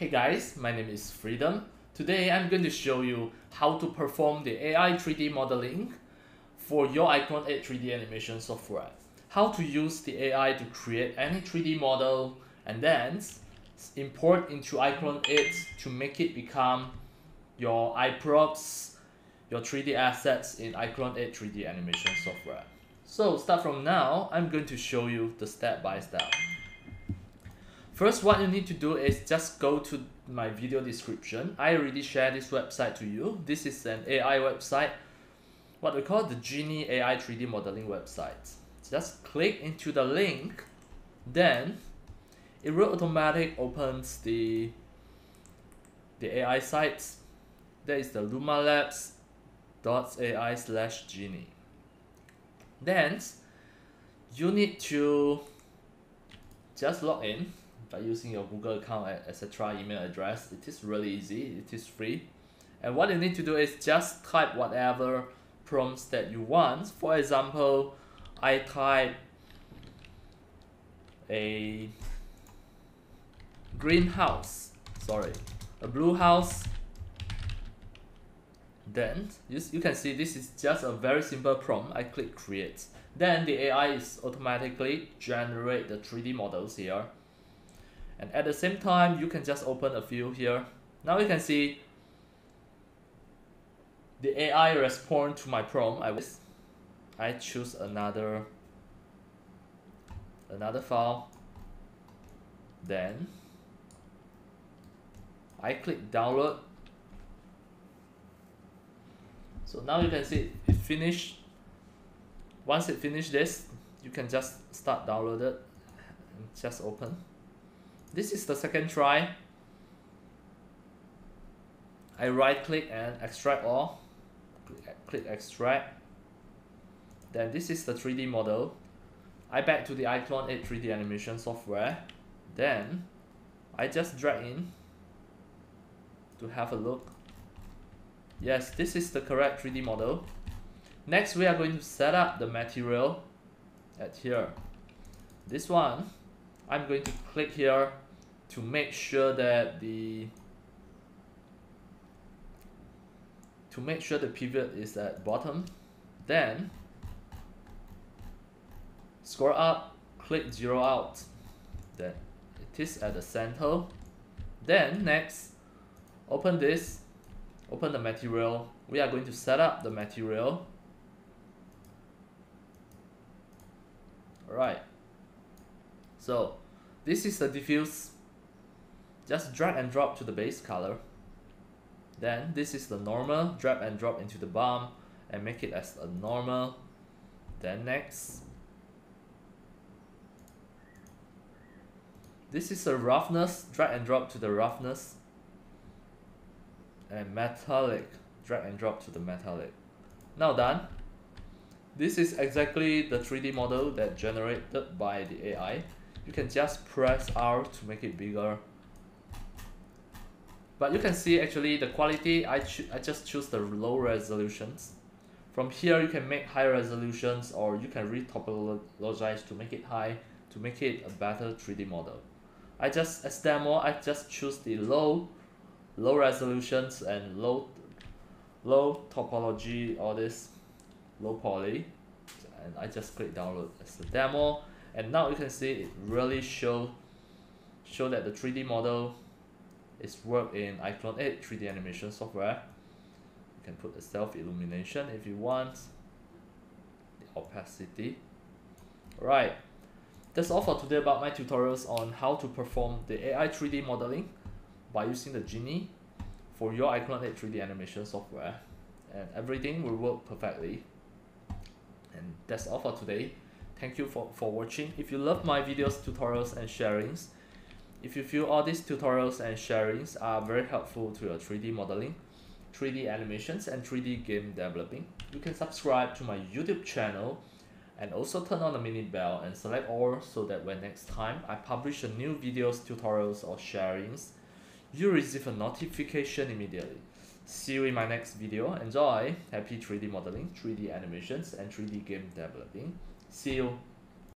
Hey guys, my name is Freedom. Today I'm going to show you how to perform the AI 3D modeling for your iClone 8 3D animation software. How to use the AI to create any 3D model and then import into iClone 8 to make it become your iProps, your 3D assets in iClone 8 3D animation software. So start from now, I'm going to show you the step by step. First, what you need to do is just go to my video description. I already shared this website to you. This is an AI website, what we call the Genie AI 3D modeling website. Just click into the link, then it will automatically opens the the AI sites. That is the lumalabs.ai slash genie. Then you need to just log in by using your Google account etc email address it is really easy it is free. And what you need to do is just type whatever prompts that you want. For example I type a greenhouse sorry a blue house. Then you, you can see this is just a very simple prompt. I click create. Then the AI is automatically generate the 3D models here and at the same time you can just open a few here. Now you can see the AI respond to my prompt. I was I choose another another file. Then I click download. So now you can see it finished once it finished this you can just start download it and just open this is the second try. I right click and extract all. Click extract. Then this is the 3D model. I back to the iClone 8 3D animation software. Then I just drag in to have a look. Yes, this is the correct 3D model. Next, we are going to set up the material at here. This one I'm going to click here to make sure that the to make sure the pivot is at bottom. Then scroll up click zero out. Then it is at the center. Then next open this open the material. We are going to set up the material. Alright so this is the diffuse. Just drag and drop to the base color. Then this is the normal, drag and drop into the bump and make it as a normal. Then next. This is the roughness, drag and drop to the roughness. And metallic, drag and drop to the metallic. Now done. This is exactly the 3D model that generated by the AI you can just press R to make it bigger. But you can see actually the quality I, I just choose the low resolutions. From here you can make high resolutions or you can retopologize to make it high to make it a better 3D model. I just as demo I just choose the low low resolutions and low low topology all this low poly and I just click download as a demo and now you can see it really show show that the 3D model is work in iClone 8 3D animation software. You can put the self illumination if you want the opacity. Right that's all for today about my tutorials on how to perform the AI 3D modeling by using the Genie for your iClone 8 3D animation software. And everything will work perfectly. And that's all for today Thank you for, for watching. If you love my videos, tutorials and sharings, if you feel all these tutorials and sharings are very helpful to your 3D modeling, 3D animations and 3D game developing, you can subscribe to my YouTube channel and also turn on the mini bell and select all so that when next time I publish a new videos, tutorials or sharings, you receive a notification immediately. See you in my next video. Enjoy! Happy 3D modeling, 3D animations and 3D game developing. See you